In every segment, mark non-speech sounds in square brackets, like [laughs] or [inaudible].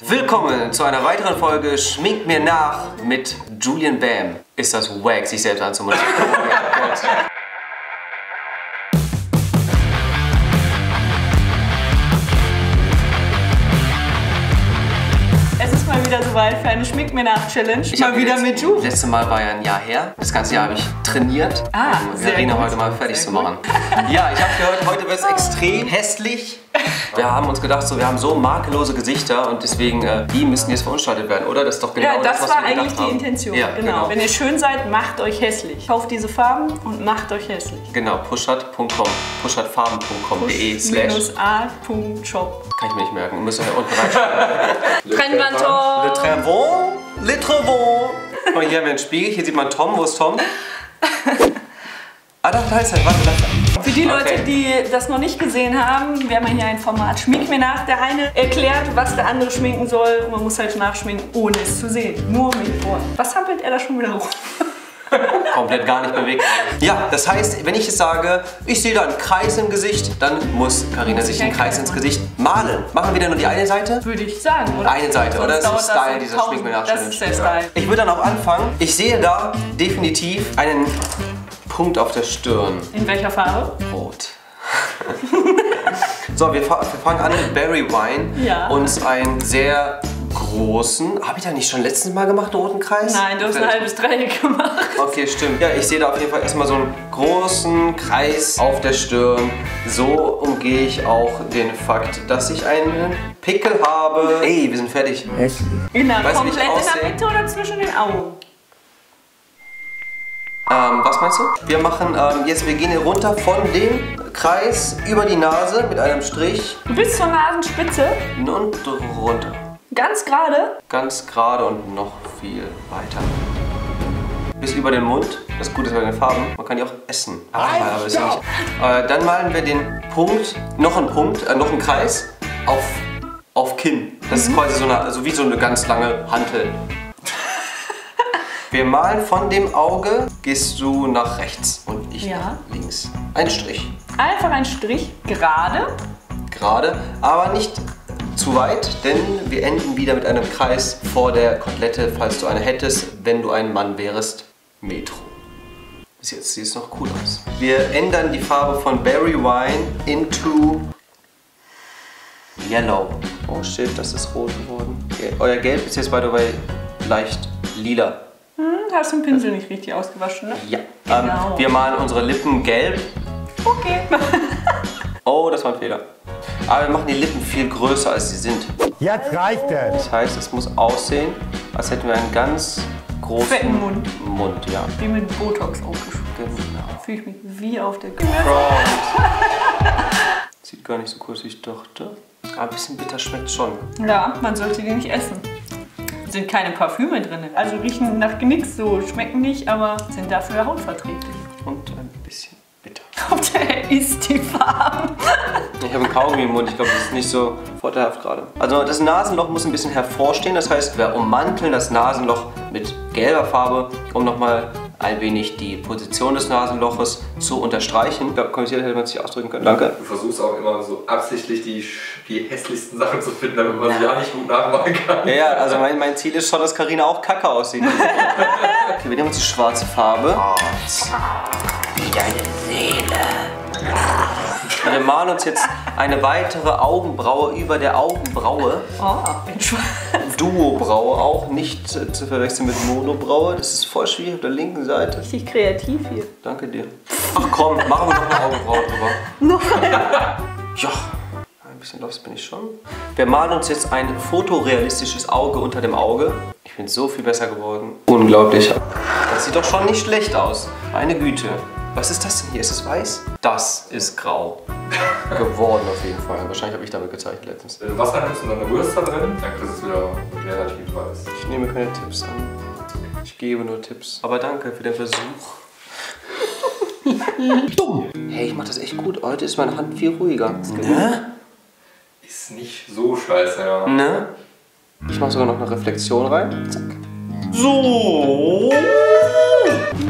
Willkommen zu einer weiteren Folge Schmink mir nach mit Julian Bam. Ist das wack, sich selbst [laughs] ist mal wieder soweit für eine Schmink mir nach Challenge. Ich mal wieder mit Ju. Das letzte Mal war ja ein Jahr her. Das ganze Jahr habe ich trainiert, Ah, um Verena gut. heute mal fertig Sehr zu machen. Ja, ich habe gehört, heute wird es [laughs] extrem hässlich. Wir haben uns gedacht, so, wir haben so makellose Gesichter und deswegen, äh, die müssen jetzt verunstaltet werden, oder? Das ist doch genau Ja, das, was war wir gedacht eigentlich die. Intention. Ja, genau. genau. Wenn ihr schön seid, macht euch hässlich. Kauft diese Farben und macht euch hässlich. Genau, pushat.com, pushatfarben.com.de slash. Minus a.shop. Kann ich mir nicht merken, müsst ihr unten reinschreiben. [laughs] Le Trennwandtor. Trevon, Le Trevon. Guck mal, hier haben wir einen Spiegel, hier sieht man Tom. Wo ist Tom? [laughs] Ah, da, da ist er. Warte, da ist er. Für die Leute, Okay. die das noch nicht gesehen haben, wir haben hier ein Format Schmink mir nach. Der eine erklärt, was der andere schminken soll. Und man muss halt nachschminken, ohne es zu sehen. Nur mit Ohren. Was hampelt er da schon wieder rum? [laughs] Komplett gar nicht bewegt. Ja, das heißt, wenn ich jetzt sage, ich sehe da einen Kreis im Gesicht, dann muss Karina sich ich einen Kreis ins. Gesicht malen. Machen wir dann nur die eine Seite? Würde ich sagen, oder? Eine Seite, oder? Das ist der Style dieser Schmink mir nach Das ist der Style. Ich würde dann auch anfangen. Ich sehe da definitiv einen Punkt auf der Stirn. In welcher Farbe? Rot. [laughs] so, wir, fa wir fangen an mit Berry Wine. Ja. Uns einen sehr großen. Habe ich da nicht schon letztes Mal gemacht, einen roten Kreis? Nein, du hast ein halbes Dreieck gemacht. Okay, stimmt. Ja, ich sehe da auf jeden Fall erstmal so einen großen Kreis auf der Stirn. So umgehe ich auch den Fakt, dass ich einen Pickel habe. Ey, wir sind fertig. In der, komplett in der Mitte oder zwischen den Augen? Ähm, was meinst du? Wir machen ähm, jetzt, wir gehen hier runter von dem Kreis über die Nase mit einem Strich Bis zur Nasenspitze, und runter. ganz gerade. Ganz gerade und noch viel weiter. Bis über den Mund. Das Gute ist bei den Farben, man kann die auch essen. Aber, aber ist ja nicht. Äh, dann malen wir den Punkt, noch einen Punkt, äh, noch einen Kreis auf, auf Kinn. Das ist quasi so, eine, also wie so eine ganz lange Hantel. Wir malen von dem Auge, gehst du nach rechts und ich Ja. nach links. Ein Strich. Einfach ein Strich gerade. Gerade, aber nicht zu weit, denn wir enden wieder mit einem Kreis vor der Kotelette, falls du eine hättest, wenn du ein Mann wärst. Metro. Bis jetzt sieht es noch cool aus. Wir ändern die Farbe von Berry Wine into Yellow. Oh shit, das ist rot geworden. Ge- Euer Gelb ist jetzt by the way leicht lila. Hm, hast du den Pinsel nicht richtig ausgewaschen, ne? Ja. Genau. Ähm, wir malen unsere Lippen gelb. Okay. [laughs] Oh, das war ein Fehler. Aber wir machen die Lippen viel größer, als sie sind. Jetzt reicht es. Das heißt, es muss aussehen, als hätten wir einen ganz großen Fetten Mund. Mund, ja. Wie mit Botox aufgeschrieben. Genau. Fühle ich mich wie auf der Sieht gar nicht so cool aus, wie ich dachte. Aber ein bisschen bitter schmeckt schon. Ja, man sollte die nicht essen. Sind keine Parfüme drin. Also riechen nach nichts so, schmecken nicht, aber sind dafür hautverträglich. Und ein bisschen bitter. [laughs] Hauptsache isst die Farben. Ich habe einen Kaugummi im Mund, ich glaube, das ist nicht so vorteilhaft gerade. Also das Nasenloch muss ein bisschen hervorstehen, das heißt, wir ummanteln das Nasenloch mit gelber Farbe, um nochmal ein wenig die Position des Nasenloches zu unterstreichen. Ich glaube, kommentiert hätte man sich ausdrücken können. Danke. Du versuchst auch immer so absichtlich die, die hässlichsten Sachen zu finden, damit man sie ja nicht gut nachmachen kann. Ja, ja, also mein, mein Ziel ist schon, dass Karina auch kacke aussieht. [laughs] okay, wir nehmen uns die schwarze Farbe. Wie deine Seele. Und wir malen uns jetzt eine weitere Augenbraue über der Augenbraue. Oh, in schwarz. Duobraue, auch nicht zu verwechseln mit Monobraue. Das ist voll schwierig auf der linken Seite. Richtig kreativ hier. Danke dir. Ach komm, machen wir noch eine Augenbraue drüber. Noch Ja, bisschen los bin ich schon. Wir malen uns jetzt ein fotorealistisches Auge unter dem Auge. Ich bin so viel besser geworden. Unglaublich. Das sieht doch schon nicht schlecht aus. Meine Güte. Was ist das denn hier? Ist es weiß? Das ist grau. [laughs] geworden auf jeden Fall. Wahrscheinlich habe ich damit gezeichnet letztens. Wenn du Wasser nimmst und dann eine Wurst da drin, dann kriegst du es wieder relativ weiß. Ich nehme keine Tipps an. Ich gebe nur Tipps. Aber danke für den Versuch. [laughs] Dumm! Hey, ich mache das echt gut. Heute ist meine Hand viel ruhiger. Ne? Ist nicht so scheiße, ja. Ne? Ich mache sogar noch eine Reflexion rein. Zack. So.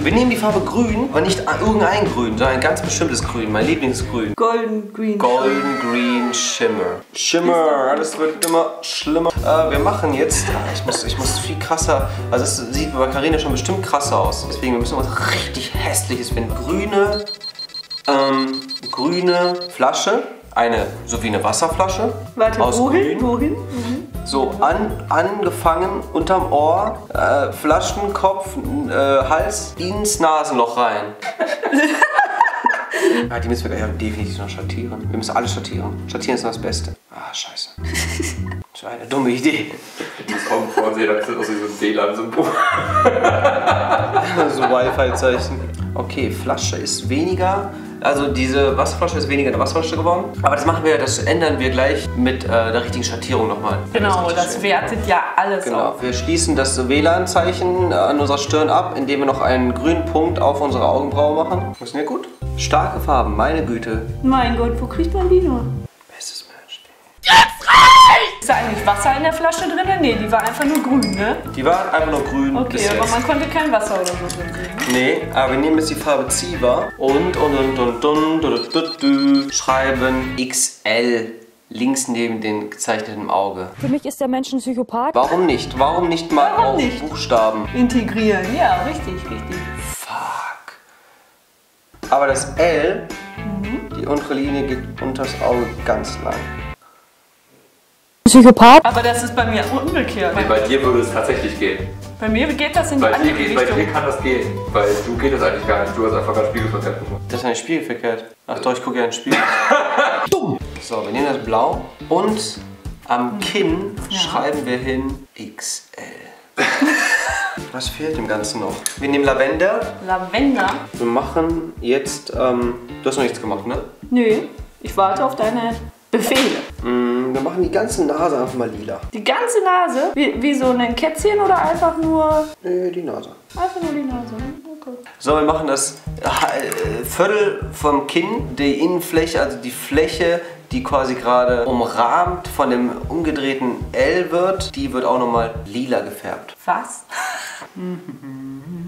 Wir nehmen die Farbe grün, aber nicht irgendein Grün, sondern ein ganz bestimmtes Grün, mein Lieblingsgrün. Golden Green. Golden Green Shimmer. Shimmer, alles wird immer schlimmer. Äh, wir machen jetzt, ah, ich muss, ich muss viel krasser, also es sieht bei Karine schon bestimmt krasser aus. Deswegen wir müssen was richtig hässliches finden. Grüne, ähm, grüne Flasche, eine, so wie eine Wasserflasche. Warte, aus wohin? Grün. Wohin? Mhm. So, an, angefangen unterm Ohr, äh, Flaschenkopf, äh, Hals, ins Nasenloch rein. [laughs] ah, die müssen wir gleich definitiv noch schattieren. Wir müssen alles schattieren. Schattieren ist noch das Beste. Ah, scheiße. [laughs] Das war eine dumme Idee. Ich muss Augen vorsehen, das ist auch so ein WLAN-Symbol. [laughs] so Wi-Fi-Zeichen. Okay, Flasche ist weniger. Also diese Wasserflasche ist weniger eine Wasserflasche geworden. Aber das machen wir, das ändern wir gleich mit äh, der richtigen Schattierung nochmal. Genau, das schön. wertet ja alles Genau, auf. wir schließen das WLAN-Zeichen an unserer Stirn ab, indem wir noch einen grünen Punkt auf unsere Augenbraue machen. Das ist ja gut. Starke Farben, meine Güte. Mein Gott, wo kriegt man die nur? Bestes Mensch. Ist da eigentlich Wasser in der Flasche drin? Nee, die war einfach nur grün, ne? Die war einfach nur grün Okay, bis aber jetzt. man konnte kein Wasser oder so drin sehen. Nee, aber wir nehmen jetzt die Farbe Ziva und, und, und, und, und, und, und, und schreiben XL links neben den gezeichneten Auge. Für mich ist der Mensch ein Psychopath. Warum nicht? Warum nicht mal Warum auf nicht? Buchstaben? Integrieren, ja, richtig, richtig. Fuck. Aber das L, die untere Linie geht unter das Auge ganz lang. Psychopath? Aber das ist bei mir umgekehrt. Nee, bei dir würde es tatsächlich gehen. Bei mir geht das in die Bei dir, andere geht, bei dir Richtung. kann das gehen. Weil du geht das eigentlich gar nicht. Du hast einfach gerade spiegelverkehrt gemacht. Das ist ja nicht spiegelverkehrt. Ach doch, ich gucke ja ins Spiegel. [laughs] Dumm! So, wir nehmen das Blau und am Kinn schreiben wir hin XL. [laughs] Was fehlt dem Ganzen noch? Wir nehmen Lavender. Lavender? Wir machen jetzt, ähm, du hast noch nichts gemacht, ne? Nö, ich warte auf deine Befehle. Mm, Wir machen die ganze Nase einfach mal lila. Die ganze Nase? Wie, wie so ein Kätzchen oder einfach nur. Nee, die Nase. Einfach nur die Nase? Okay. So, wir machen das äh, Viertel vom Kinn, die Innenfläche, also die Fläche, die quasi gerade umrahmt von dem umgedrehten L wird, die wird auch nochmal lila gefärbt. Was? [laughs] [laughs]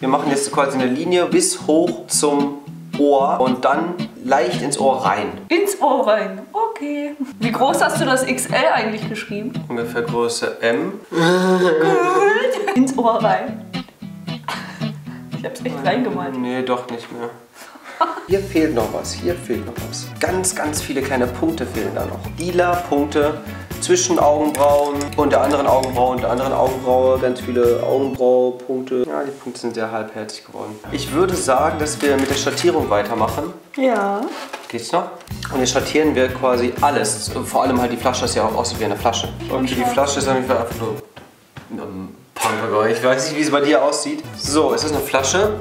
Wir machen jetzt quasi eine Linie bis hoch zum Ohr und dann leicht ins Ohr rein. Ins Ohr rein. Okay. Wie groß hast du das XL eigentlich geschrieben? Ungefähr Größe M. Ins Ohr rein. Ich hab's echt reingemalt. Nee, doch nicht mehr. Hier fehlt noch was, hier fehlt noch was. Ganz, ganz viele kleine Punkte fehlen da noch. Lila Punkte zwischen Augenbrauen und der anderen Augenbraue und der anderen Augenbraue. Ganz viele Augenbraupunkte. Ja, die Punkte sind sehr halbherzig geworden. Ich würde sagen, dass wir mit der Schattierung weitermachen. Ja. Geht's noch? Und jetzt schattieren wir quasi alles. Vor allem halt die Flasche, das ja auch aussieht wie eine Flasche. Okay, die Flasche ist einfach nur ein Pampergäu. Ich weiß nicht, wie es bei dir aussieht. So, es ist eine Flasche.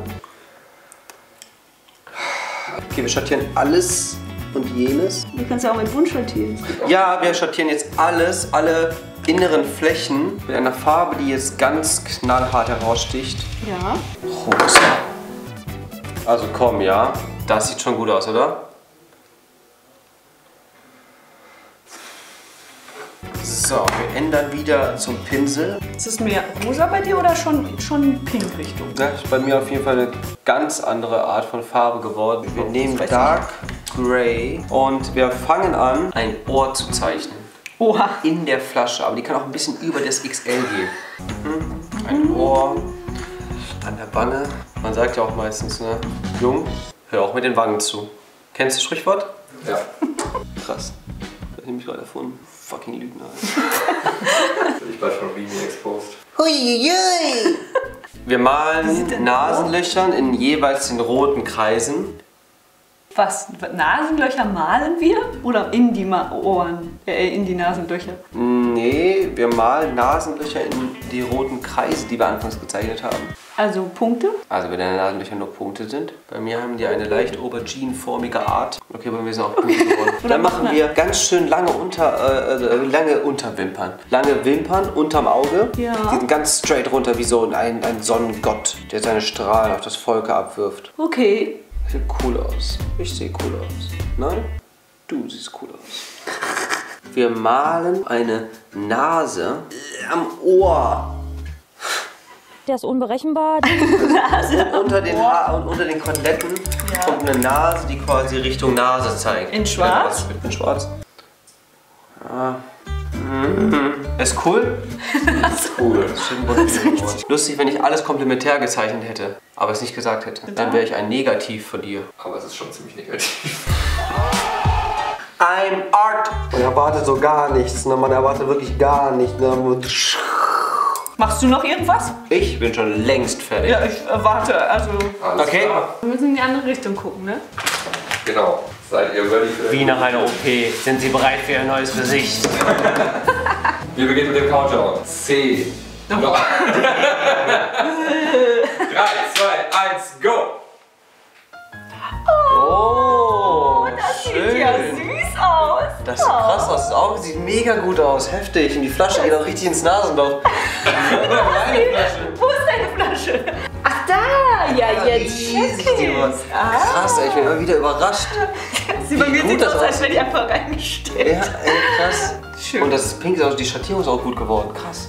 Okay, wir schattieren alles und jenes. Du kannst ja auch mit Wunsch schattieren. Ja, wir schattieren jetzt alles, alle inneren Flächen mit einer Farbe, die jetzt ganz knallhart heraussticht. Ja. Rosa. Also komm, ja. Das sieht schon gut aus, oder? So, wir ändern wieder zum Pinsel. Ist es mehr rosa bei dir oder schon, schon pink Richtung? Das ist bei mir auf jeden Fall eine ganz andere Art von Farbe geworden. Wir nehmen Dark Gray und wir fangen an, ein Ohr zu zeichnen. Oha. In der Flasche, aber die kann auch ein bisschen über das XL gehen. Mhm. Ein Ohr an der Bange. Man sagt ja auch meistens, ne? Jung, hör auch mit den Wangen zu. Kennst du das Sprichwort? Ja. [laughs] Krass. Das habe ich gerade erfunden. Fucking Lügner. [laughs] Ich war schon Vimi exposed. [laughs] Wir malen Nasenlöchern in jeweils den roten Kreisen. Was? Nasenlöcher malen wir? Oder in die Ma Ohren? Äh, in die Nasenlöcher? Nee, wir malen Nasenlöcher in die roten Kreise, die wir anfangs gezeichnet haben. Also Punkte? Also wenn deine Nasenlöcher nur Punkte sind. Bei mir haben die eine leicht aubergineförmige Art. Okay, bei mir sind auch Punkte geworden. [laughs] Dann machen wir ganz schön lange, unter, äh, äh, lange Unterwimpern. Lange Wimpern unterm Auge. Ja. Die sind ganz straight runter wie so ein, ein Sonnengott, der seine Strahlen auf das Volk abwirft. Okay. Sieht cool aus. Ich sehe cool aus. Nein? Du siehst cool aus. Wir malen eine Nase am Ohr. Der ist unberechenbar. Und [laughs] unter den, ha und unter den Koteletten kommt eine Nase, die quasi Richtung Nase zeigt. In schwarz? In schwarz. Ja. Mhm. Ist cool. [laughs] Cool. Bunt geworden. Lustig, wenn ich alles komplementär gezeichnet hätte, aber es nicht gesagt hätte. Dann wäre ich ein Negativ von dir. Aber es ist schon ziemlich negativ. I'm Art. Man erwartet so gar nichts, ne? man erwartet wirklich gar nichts. Ne? Machst du noch irgendwas? Ich bin schon längst fertig. Ja, ich erwarte. Also, Alles Okay. klar. wir müssen in die andere Richtung gucken, ne? Genau. Seid ihr ready für Wie nach einer OP. Sind Sie bereit für Ihr neues Gesicht? Wir beginnen mit dem Countdown. 10. 3, 2, 1, go! Oh, Sieht ja süß aus. Das sieht krass aus. Das Auge sieht mega gut aus. Heftig. Und die Flasche geht auch richtig ins Nasenloch. [laughs] Meine Flasche. [laughs] Wo ist deine Flasche? Ach da! Ja, jetzt riesig, check ich's. Ah, Krass, ey, ich bin immer wieder überrascht. sie bei mir gut sieht das aus, als aussieht. wäre die einfach reingestellt. Ja, ey, krass. [laughs] Schön. Und das ist pink, also die Schattierung ist auch gut geworden. Krass.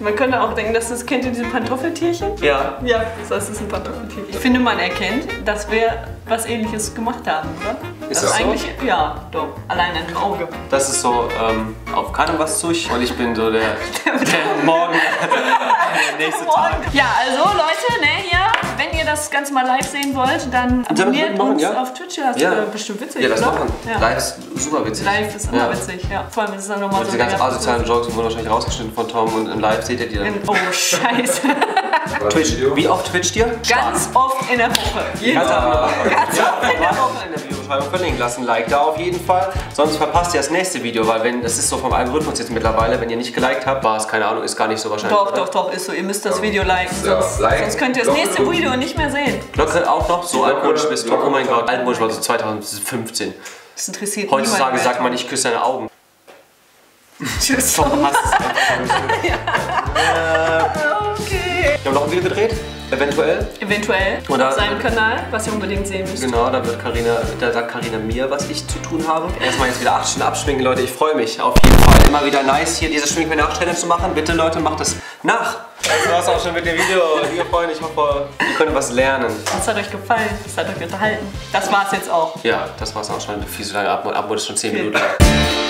Man könnte auch denken, dass das kennt ihr diese Pantoffeltierchen? Ja. Ja, das ist ein Pantoffeltierchen. Ich finde, man erkennt, dass wir was ähnliches gemacht haben, oder? Ist das das so? eigentlich, ja, doch. Allein dem Auge. Das ist so ähm, auf was zu und ich bin so der, [laughs] der Morgen, [laughs] der nächste Tag. Ja, also Leute, ne, hier, das Ganze mal live sehen wollt, dann abonniert machen, uns ja. auf Twitch. Das Ja. ist bestimmt witzig, Ja, das oder? machen. Ja. Live ist super witzig. Live ist immer witzig, ja. Vor allem ist es dann nochmal so Diese ganz länger- asozialen Jokes wurden wahrscheinlich rausgeschnitten von Tom und im Live seht ihr die dann. Oh, scheiße. [laughs] Twitch. Wie oft twitcht ihr? Ganz oft in der Woche. Jeden Ganz oft. Ganz oft in der Woche. Videobeschreibung verlinken lassen. Like da auf jeden Fall. Sonst verpasst ihr das nächste Video, weil wenn das ist so vom Algorithmus jetzt mittlerweile, wenn ihr nicht geliked habt, war es keine Ahnung, ist gar nicht so wahrscheinlich. Doch, oder? doch, doch, ist so. Ihr müsst das Video liken, Ja, sonst, like, sonst könnt ihr das Glocke nächste drücken. Video nicht mehr sehen. Glocke auch noch, so Glocke- altmodisch bist du. Oh mein Glocke- Gott, altmodisch war so 2015. Das interessiert Heutzutage sagt man, ich küsse deine Augen. [laughs] Tschüss. Tom hasst es einfach. [laughs] Okay. Wir haben noch ein Video gedreht, eventuell. Eventuell Oder- auf seinem Kanal, was ihr unbedingt sehen müsst. Genau, da wird Carina, da sagt Karina mir, was ich zu tun habe. Erstmal jetzt wieder 8 Stunden abschminken, Leute. Ich freue mich auf jeden Fall. Immer wieder nice, hier diese Schmink mir nach Challenge zu machen. Bitte, Leute, macht es nach. Das war's auch schon mit dem Video. Liebe Freunde, ich hoffe, ihr könnt was lernen. Das hat euch gefallen, das hat euch unterhalten. Das war's jetzt auch. Ja, das war's auch schon. Viel zu lange Abmod. Abmod ist schon 10 Okay. Minuten. [laughs]